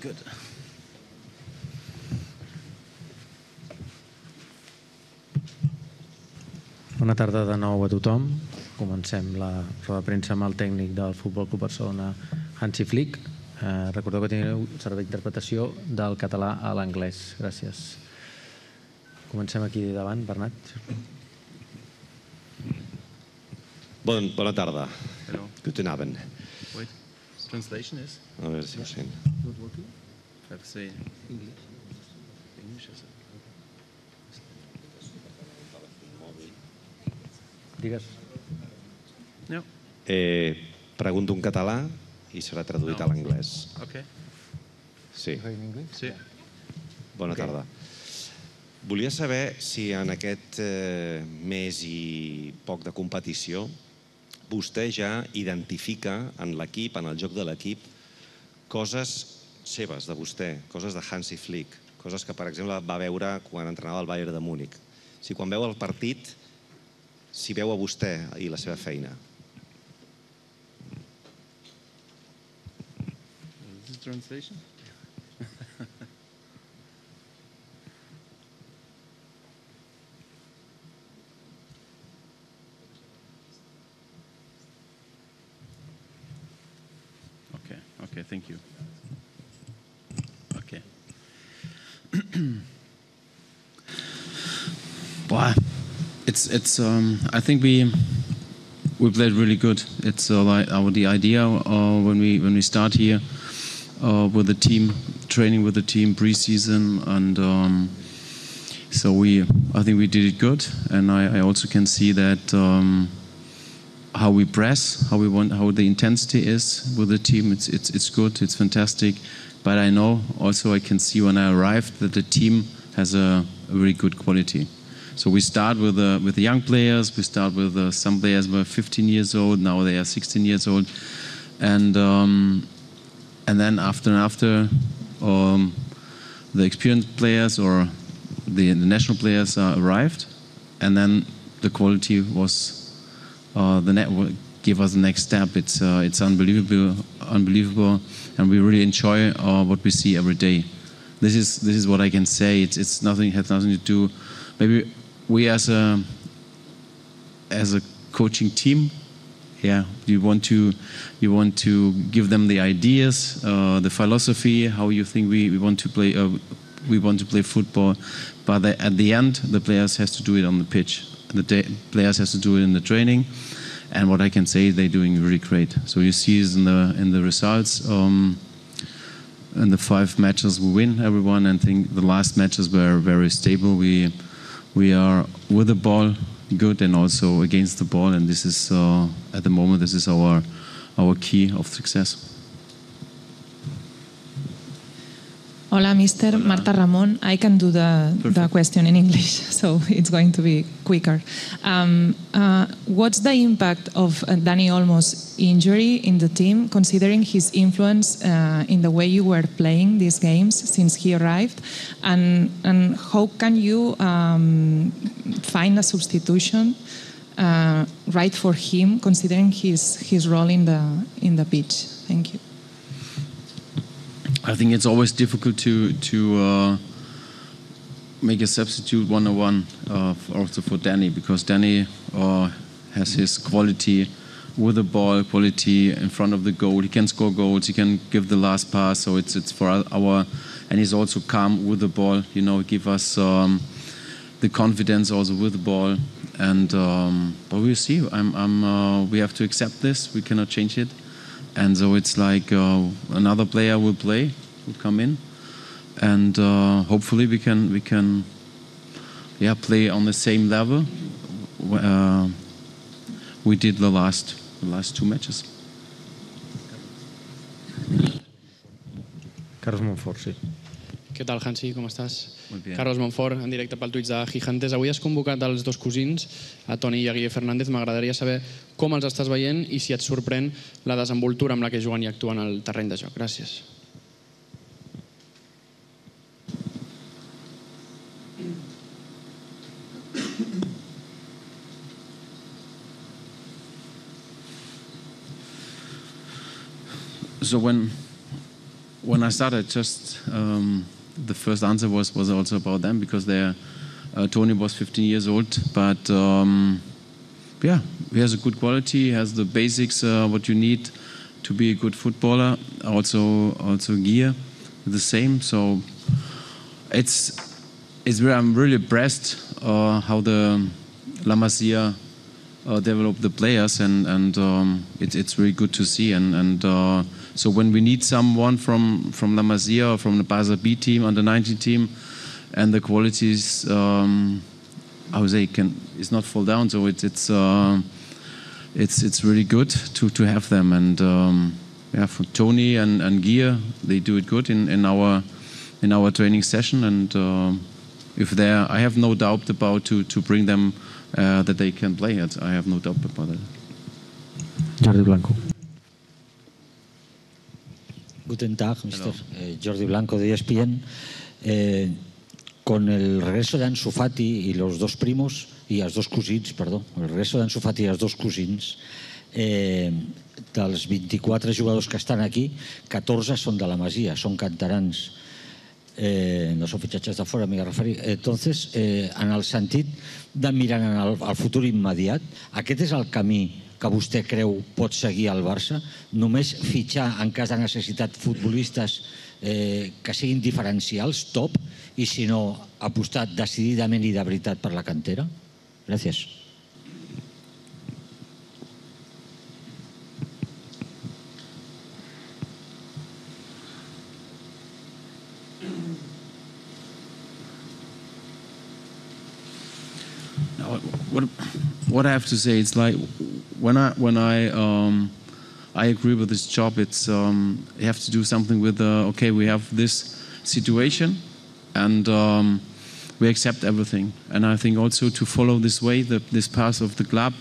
Good. Bona tarda de nou a tothom. Comencem la roda de premsa amb el tècnic del Futbol Club Barcelona, Hansi Flick. Eh, recordeu que teniu servei d'interpretació del català a l'anglès. Gràcies. Comencem aquí davant, Bernat. Bon, bona tarda. Hello. Guten Abend. Wait. Translation is A veure si ho sent. English. English is Digues. No. Eh, pregunto en català i serà traduït No. a l'anglès. Okay. Sí. Sí. Bona tarda. Volia saber si en aquest eh, mes i poc de competició vostè ja identifica en l'equip, en el joc de l'equip, coses seves, de vostè, coses de Hansi Flick, coses que, per exemple, va veure quan entrenava el Bayern de Múnich. Si quan veu el partit, si veu a vostè i la seva feina. Is this translation? It's it's. Um, I think we we played really good. It's uh, like our the idea uh, when we when we start here uh, with the team, training with the team preseason, and um, so we. I think we did it good, and I, I also can see that. Um, how we press, how we want, how the intensity is with the team. It's it's it's good. It's fantastic. But I know also I can see when I arrived that the team has a, a very good quality. So we start with uh, with the young players. We start with uh, some players were 15 years old. Now they are 16 years old, and um, and then after and after, um, the experienced players or the, the national players uh, arrived, and then the quality was uh, the net give us the next step. It's uh, it's unbelievable, unbelievable, and we really enjoy uh, what we see every day. This is this is what I can say. It's it's nothing has nothing to do. Maybe we as a as a coaching team, yeah, you want to you want to give them the ideas, uh, the philosophy, how you think we, we want to play. Uh, we want to play football, but the, at the end, the players has to do it on the pitch. The players has to do it in the training, and what I can say, they're doing really great. So you see in the in the results. Um, in the five matches, we win everyone, and think the last matches were very stable. We we are with the ball good and also against the ball, and this is uh, at the moment this is our our key of success. Hola, Mr. Marta Ramon. I can do the, the question in English, so it's going to be quicker. Um, uh, what's the impact of uh, Danny Olmo's injury in the team, considering his influence uh, in the way you were playing these games since he arrived? And, and how can you um, find a substitution uh, right for him, considering his, his role in the, in the pitch? Thank you. I think it's always difficult to to uh, make a substitute one on one also for Danny because Danny uh, has his quality with the ball, quality in front of the goal. He can score goals. He can give the last pass. So it's it's for our and he's also calm with the ball. You know, give us um, the confidence also with the ball. And um, but we'll see. I'm, I'm uh, we have to accept this. We cannot change it and so it's like uh, another player will play, will come in, and uh, hopefully we can we can yeah play on the same level uh, we did the last the last two matches. Carlos Monfort. Què tal, Hansi? Com estàs? Muy bien. Carlos Monfort, en directe pel Twitch de Gigantes. Avui has convocat els dos cosins, a Toni i a Guille Fernández. M'agradaria saber com els estàs veient i si et sorprèn la desenvoltura amb la que juguen i actuen al terreny de joc. Gràcies. So when when I started, just um, the first answer was was also about them because they're uh, Tony was 15 years old, but um, yeah, he has a good quality, he has the basics uh, what you need to be a good footballer. Also, also gear, the same. So it's it's where I'm really impressed uh, how the La Masia uh, develop the players, and and um, it's it's really good to see. And and uh, so when we need someone from from La Masia or from the Barca B team, under 19 team, and the qualities, um, I would say, can is not fall down. So it, it's uh, it's it's really good to to have them. And um, yeah, for Tony and and Gear, they do it good in in our in our training session. And uh, if they're, I have no doubt about to to bring them uh, that they can play it. I have no doubt about that. Jordi Blanco. Guten Tag, Mr. Eh, Jordi Blanco de ESPN. Eh, con el regreso de Ansu Fati y los dos primos, i els dos cosins, perdó, el regreso d'Ansu Fati i els dos cosins, eh, dels 24 jugadors que estan aquí, 14 són de la Masia, són cantarans. Eh, no són fitxatges de fora, m'hi referir. Entonces, eh, en el sentit de mirar en el, el futur immediat, aquest és el camí que vostè creu pot seguir al Barça? Només fitxar en cas de necessitat futbolistes eh, que siguin diferencials, top, i si no, apostar decididament i de veritat per la cantera? Gràcies. What what I have to say, it's like when I when I um, I agree with this job. It's um, you have to do something with uh, okay, we have this situation, and um, we accept everything. And I think also to follow this way, the, this path of the club,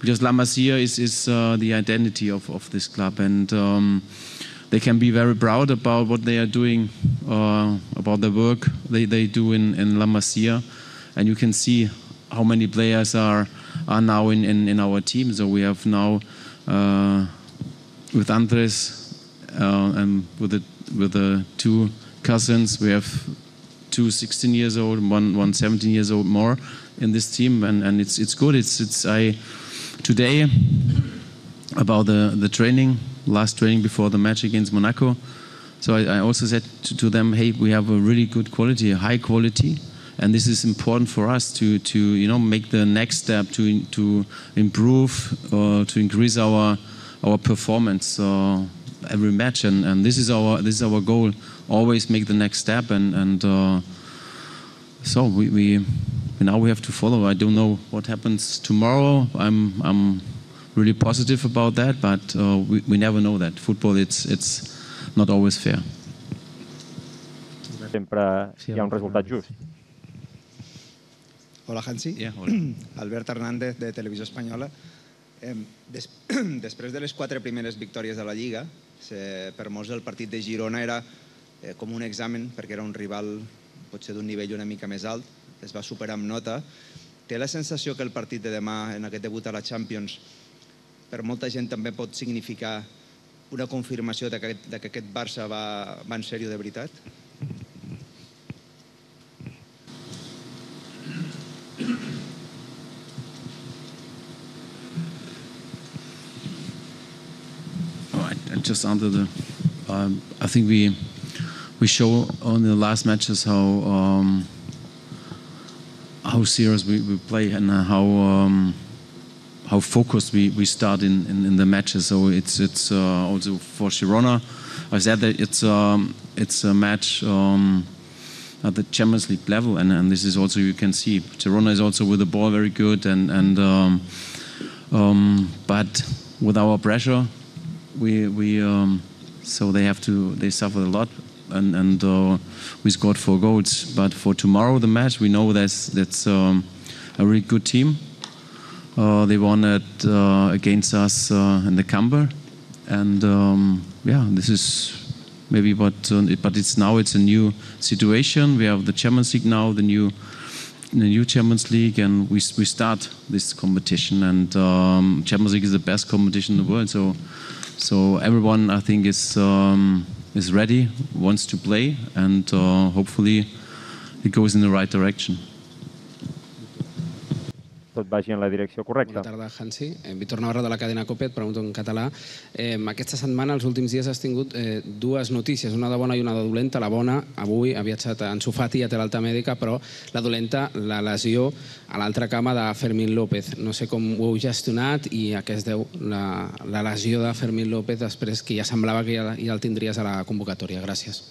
because La Masia is is uh, the identity of, of this club, and um, they can be very proud about what they are doing, uh, about the work they, they do in, in La Masia, and you can see how many players are are now in, in, in our team. So we have now uh, with Andres uh, and with the with the two cousins, we have two 16 years old, one one 17 years old more in this team, and, and it's it's good. It's it's I today about the the training, last training before the match against Monaco. So I, I also said to, to them, hey, we have a really good quality, a high quality and this is important for us to to you know make the next step to to improve or to increase our our performance uh, every match. And, and this is our this is our goal always make the next step. And and uh, so we, we now we have to follow. I don't know what happens tomorrow. I'm I'm really positive about that but uh, we, we never know that. Football it's it's not always fair. Sempre hi ha un resultat just. Hola, Hansi. Yeah, hola. Albert Hernández, de Televisió Espanyola. Eh, des, després de les quatre primeres victòries de la Lliga, se, per molts el partit de Girona era eh, com un examen, perquè era un rival potser d'un nivell una mica més alt, es va superar amb nota. Té la sensació que el partit de demà, en aquest debut a la Champions, per molta gent també pot significar una confirmació de que, de que aquest Barça va, va en sèrio de veritat? Just under the. Um, I think we we show on the last matches how um, how serious we, we play and how um, how focused we, we start in, in, in the matches. So it's it's uh, also for Girona. I said that it's um, it's a match um, at the Champions League level, and, and this is also you can see Girona is also with the ball very good, and and um, um, but with our pressure, we we um, so they have to they suffer a lot and and uh, we scored four goals. But for tomorrow the match we know that's that's um, a really good team. Uh, they won it uh, against us uh, in the Gamper. And um, yeah this is maybe what uh, but it's now it's a new situation. We have the Champions League now the new the new Champions League, and we we start this competition. And um, Champions League is the best competition in the world. So, so everyone I think is um, is ready, wants to play, and uh, hopefully it goes in the right direction. Tot vagi en la direcció correcta. Bona tarda, Hansi. Eh, Víctor Navarro de la cadena COPE, et pregunto en català. Eh, aquesta setmana, els últims dies, has tingut eh, dues notícies, una de bona i una de dolenta. La bona, avui ha viatjat a Ansufati, ja té l'alta mèdica, però la dolenta, la lesió a l'altra cama de Fermín López. No sé com ho heu gestionat i a què es deu la, la lesió de Fermín López després que ja semblava que ja, ja el tindries a la convocatòria. Gràcies.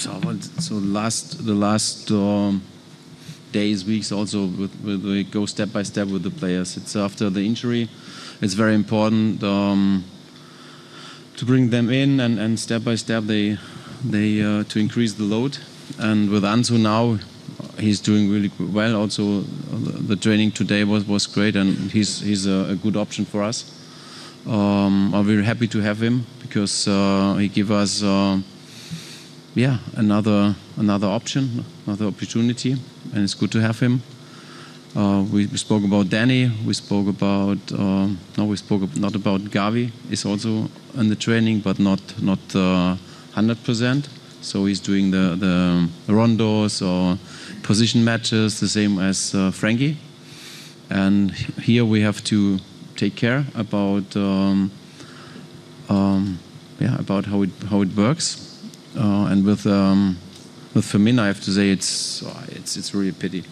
So, last the last um, days, weeks, also with, with, we go step by step with the players. It's after the injury, it's very important um, to bring them in and, and step by step they they uh, to increase the load. And with Ansu now, he's doing really well. Also, the, training today was, was great, and he's he's a, a good option for us. Um, I'm very happy to have him because uh, he give us. Uh, yeah, another another option, another opportunity, and it's good to have him. Uh, we, we spoke about Danny. We spoke about um, no, we spoke not about Gavi. Is also in the training, but not not hundred percent. So he's doing the the rondos or position matches, the same as uh, Frenkie. And here we have to take care about um, um, yeah about how it how it works. Uh, and with um, with Fermín, I have to say it's oh, it's it's really a pity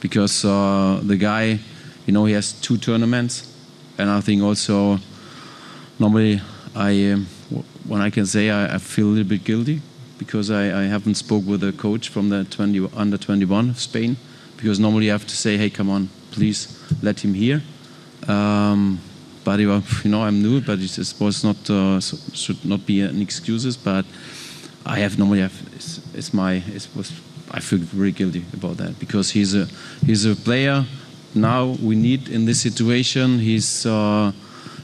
because uh, the guy, you know, he has two tournaments, and I think also normally I um, when I can say I, I feel a little bit guilty because I, I haven't spoke with a coach from the 20 under 21 of Spain because normally I have to say hey come on please let him here. Um, but you know I'm new but it was not uh, should not be an excuses but I have normally have it's, it's my it was I feel very guilty about that because he's a he's a player. Now we need in this situation he's uh,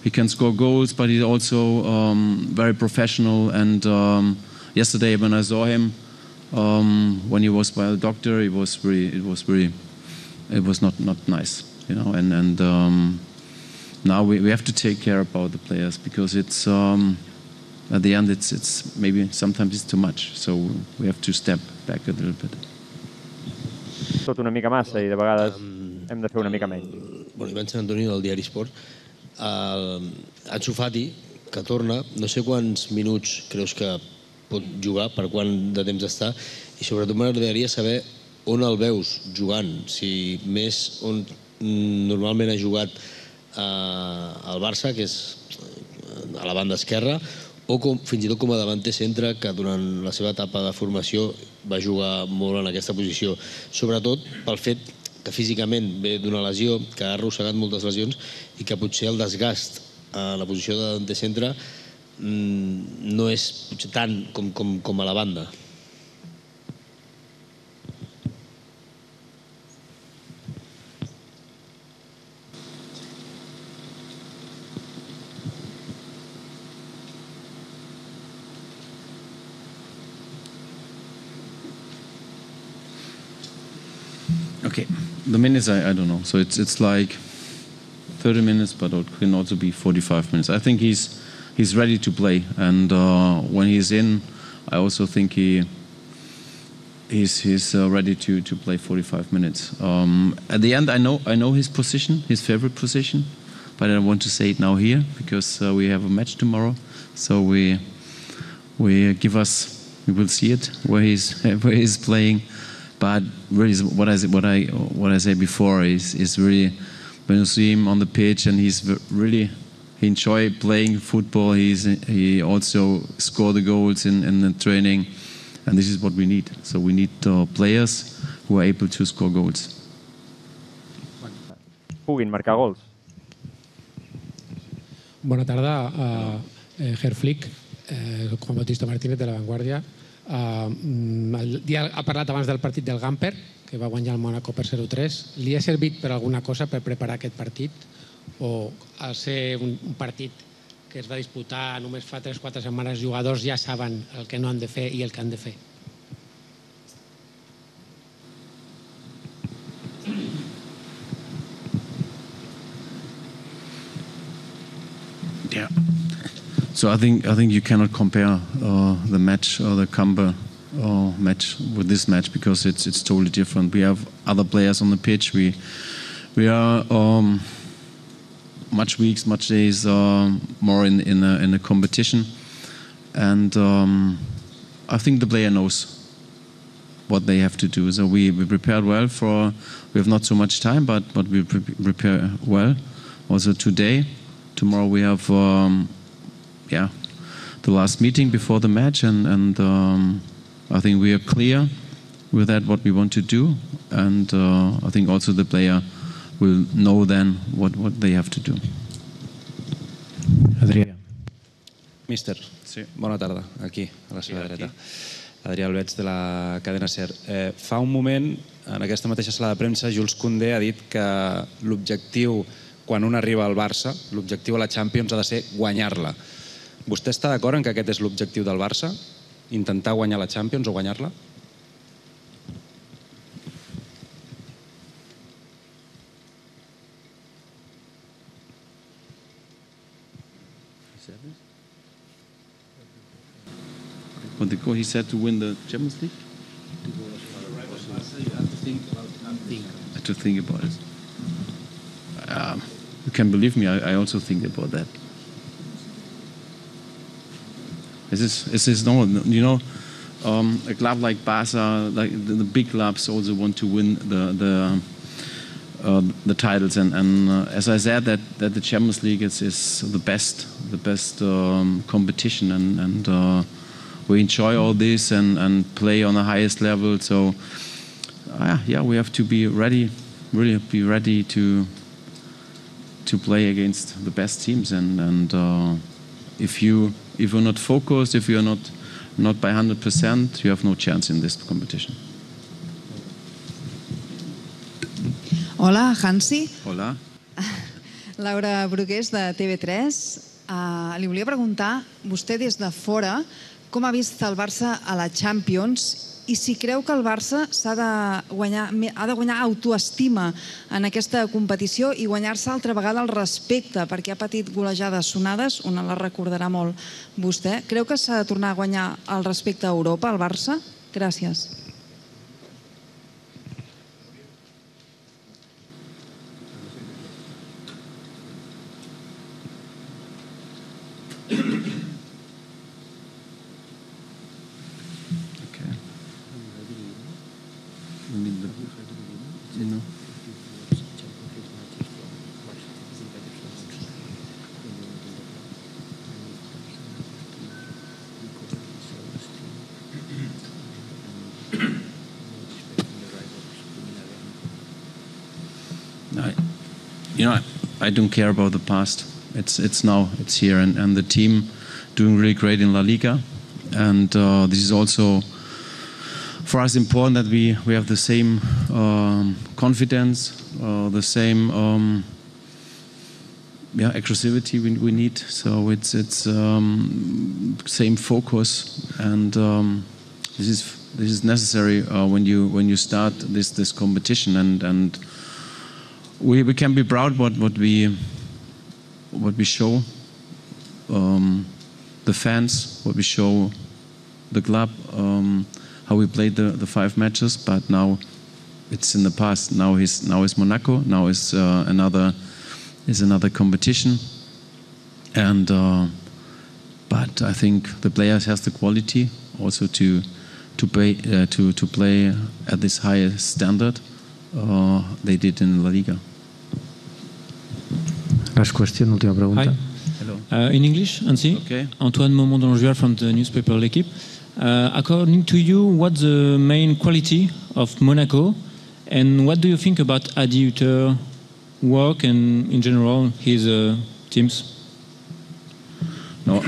he can score goals but he's also um, very professional. And um, yesterday when I saw him um, when he was by the doctor it was very it was very it was not not nice you know and and um, now we, we have to take care about the players because it's um, at the end it's it's maybe sometimes it's too much so we have to step back a little bit Tot una mica massa i de vegades hem de fer una mica menys. Bueno, Ivan Sant Antoni del diari Esport. Uh, Ansu Fati, que torna, no sé quants minuts creus que pot jugar, per quant de temps està, i sobretot m'agradaria saber on el veus jugant, si més on normalment ha jugat uh, al Barça, que és eh, a la banda esquerra, o com, fins i tot com a davanter centre, que durant la seva etapa de formació va jugar molt en aquesta posició. Sobretot pel fet que físicament ve d'una lesió, que ha arrossegat moltes lesions i que potser el desgast a la posició de davanter centre mm, no és potser tant com, com, com a la banda. I, I don't know. So it's it's like 30 minutes but it can also be 45 minutes. I think he's he's ready to play. And uh, when he's in I also think he he's he's uh, ready to to play 45 minutes. Um, at the end I know I know his position his favorite position but I want to say it now here because uh, we have a match tomorrow. So we we give us we will see it where he's where he's playing but really what I what I what I said before is is really when you see him on the pitch and he's really he enjoy playing football he's he also score the goals in, in the training and this is what we need so we need uh, players who are able to score goals Puguin marcar gols. Bona tarda, uh, eh, Herr Flick, eh, Juan Bautista Martínez de La Vanguardia. El dia ha parlat abans del partit del Gamper, que va guanyar el Mónaco per 0-3. Li ha servit per alguna cosa per preparar aquest partit? O al ser un, un partit que es va disputar només fa 3-4 setmanes, els jugadors ja saben el que no han de fer i el que han de fer? So I think I think you cannot compare uh, the match or the Gamper uh, match with this match because it's it's totally different. We have other players on the pitch. We we are um, much weeks, much days um, more in in a, in a competition, and um, I think the player knows what they have to do. So we, we prepared well for. We have not so much time, but but we pre prepare well. Also today, tomorrow we have um, yeah the last meeting before the match, and and um, I think we are clear with that what we want to do, and uh, I think also the player will know then what what they have to do. Adrià. Míster, sí. bona tarda, aquí, a la seva sí, dreta. Adrià Albeig, de la cadena SER. Eh, fa un moment, en aquesta mateixa sala de premsa, Jules Koundé ha dit que l'objectiu, quan un arriba al Barça, l'objectiu a la Champions ha de ser guanyar-la. Vostè està d'acord en que aquest és l'objectiu del Barça? Intentar guanyar la Champions o guanyar-la? What he said to win the Champions League? To think about it. Um, you can believe me. I, I also think about that. This is this is no, you know, um, a club like Barca, like the, the, big clubs, also want to win the the uh, the titles. And, and uh, as I said, that, that the Champions League is, is the best the best um, competition, and and uh, we enjoy all this and, and play on the highest level. So uh, yeah, we have to be ready, really be ready to to play against the best teams. And and uh, if you if you're not focused, if you're not not by 100%, you have no chance in this competition. Hola, Hansi. Hola. Laura Brugués, de TV3. Uh, li volia preguntar, vostè des de fora, com ha vist el Barça a la Champions i si creu que el Barça s'ha de guanyar, ha de guanyar autoestima en aquesta competició i guanyar-se altra vegada el respecte, perquè ha patit golejades sonades, una la recordarà molt vostè. Creu que s'ha de tornar a guanyar el respecte a Europa, al Barça? Gràcies. You know, I, I don't care about the past. It's it's now, it's here, and, and the team doing really great in La Liga, and uh, this is also for us important that we we have the same um, confidence, uh, the same. Um, yeah, aggressivity we, we need. So it's it's um, same focus, and um, this is this is necessary uh, when you when you start this this competition and and we, we can be proud what, what we what we show um, the fans, what we show the club, um, how we played the, the five matches. But now it's in the past. Now is now is Monaco. Now is uh, another is another competition, and uh, but I think the players has the quality also to to play uh, to to play at this highest standard uh, they did in La Liga. Last question, última pregunta. Hi. Hello. Uh, in English, Ansi. Okay. Antoine Momon from the newspaper L'Equipe. Uh, according to you, what's the main quality of Monaco, and what do you think about Adi Hutter work and in general his uh, teams? No,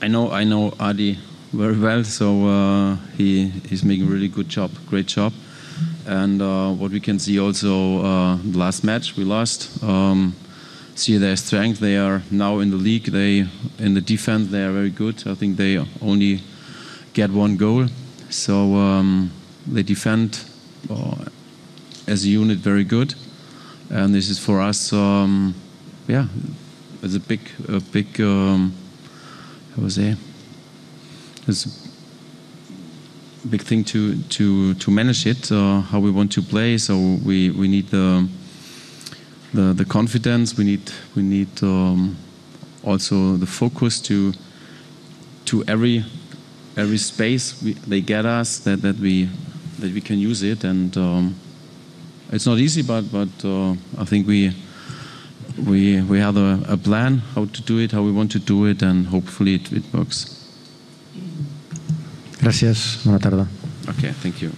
I know I know Adi very well, so uh, he he's making a really good job, great job. And uh, what we can see also, uh, the last match we lost. Um, see their strength. They are now in the league. They in the defense they are very good. I think they only get one goal, so um, they defend uh, as a unit very good. And this is for us, um, yeah, it's a big, a big um, Jose. It's a big thing to to to manage it. Uh, how we want to play. So we we need the the, the confidence. We need we need um, also the focus to to every every space we, they get us that, that we that we can use it and um, it's not easy but but uh, I think we we we have a, a, plan how to do it how we want to do it and hopefully it, it works Gràcies, bona tarda. Okay, thank you.